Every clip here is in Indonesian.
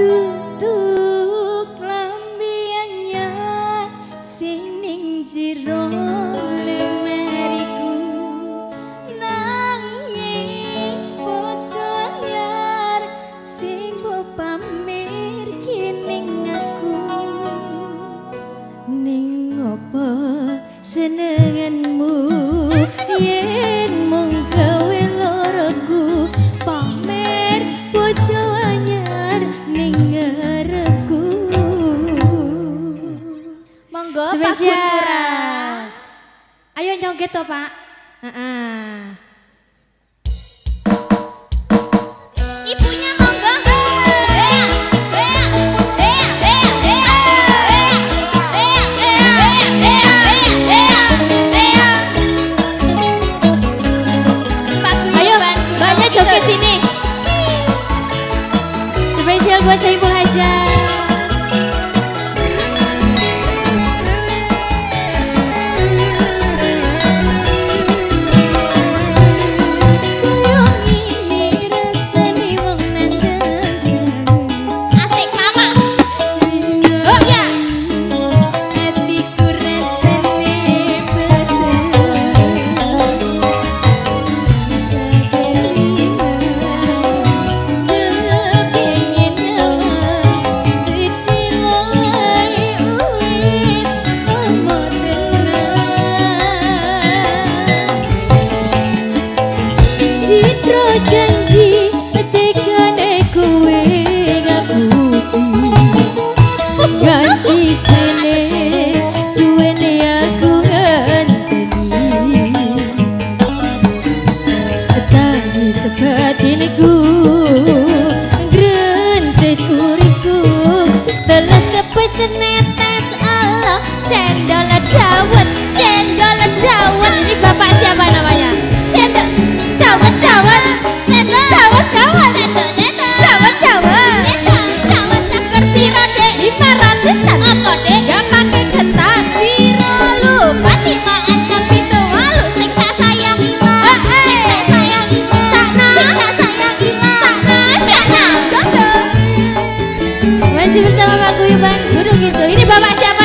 duduk lambiannya sining jiro. joget toh pak. Uh -uh. Allah. Cendol dawet cendol dawet. Ini bapak siapa namanya? Cendol dawet dawet. Cendol dawet dawet. Masih bersama Pak Guyuban. Guru gitu. Ini bapak siapa?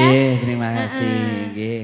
Ya. Nggih, terima kasih. Nggih.